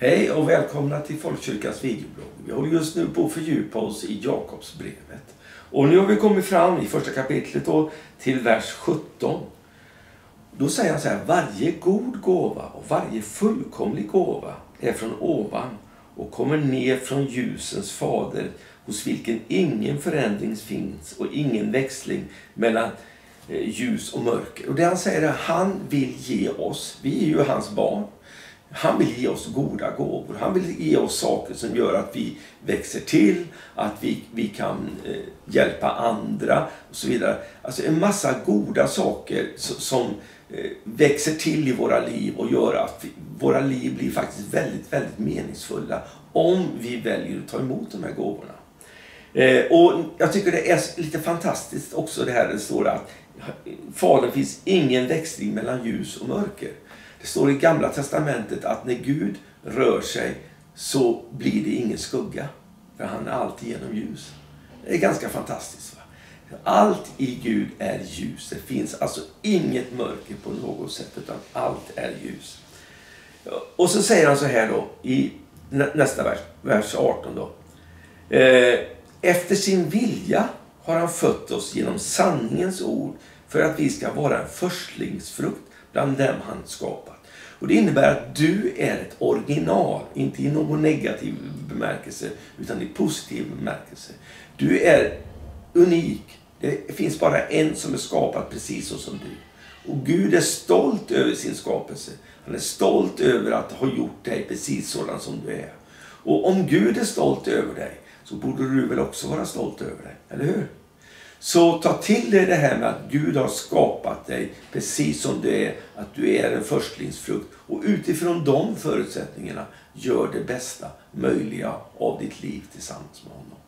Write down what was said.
Hej och välkomna till Folkkyrkans videoblogg. Vi håller just nu på att fördjupa oss i Jakobsbrevet. Och nu har vi kommit fram i första kapitlet då, till vers 17. Då säger han så här, varje god gåva och varje fullkomlig gåva är från ovan och kommer ner från ljusens fader hos vilken ingen förändring finns och ingen växling mellan eh, ljus och mörker. Och det han säger är att han vill ge oss, vi är ju hans barn, han vill ge oss goda gåvor. Han vill ge oss saker som gör att vi växer till, att vi, vi kan eh, hjälpa andra och så vidare. Alltså en massa goda saker som eh, växer till i våra liv och gör att vi, våra liv blir faktiskt väldigt, väldigt meningsfulla om vi väljer att ta emot de här gåvorna. Eh, och jag tycker det är lite fantastiskt också det här det står att eh, Fadern finns ingen växling mellan ljus och mörker. Det står i Gamla Testamentet att när Gud rör sig så blir det ingen skugga. För han är alltid genom ljus. Det är ganska fantastiskt. Va? Allt i Gud är ljus. Det finns alltså inget mörker på något sätt utan allt är ljus. Och så säger han så här då i nästa vers, vers 18 då. Eh, Efter sin vilja har han fött oss genom sanningens ord för att vi ska vara en förstlingsfrukt bland dem han skapat. Och Det innebär att du är ett original, inte i någon negativ bemärkelse, utan i positiv bemärkelse. Du är unik. Det finns bara en som är skapad precis så som du. Och Gud är stolt över sin skapelse. Han är stolt över att ha gjort dig precis sådan som du är. Och om Gud är stolt över dig, så borde du väl också vara stolt över dig, eller hur? Så ta till dig det här med att Gud har skapat dig precis som du är, att du är en förstlingsfrukt. Och utifrån de förutsättningarna, gör det bästa möjliga av ditt liv tillsammans med honom.